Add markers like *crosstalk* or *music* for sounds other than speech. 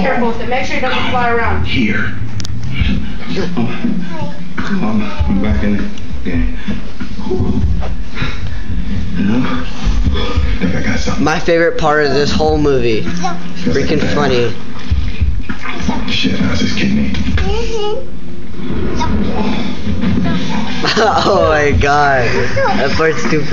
careful with it. Make sure it doesn't fly around. Here. Oh, Mom, I'm back in the game. No? I think I got something. My favorite part of this whole movie. Freaking funny. Shit, how's his kidney? *laughs* oh my god. That part's too